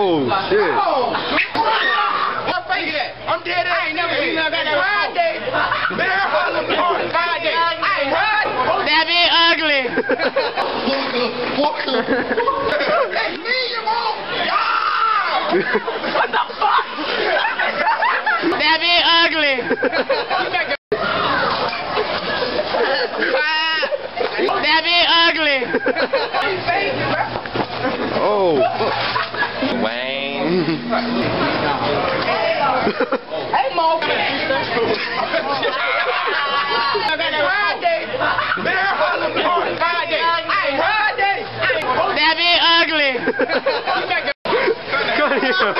Oh, shit. What face that? I'm dead ass. I ain't never seen nothing like that. Friday. Bear Harlem Park. Friday. I ain't riding. That be ugly. It's me, you won't. What the fuck? That be ugly. That be ugly. Oh. Wayne hey, Mo. Hey, That be ugly. Come here.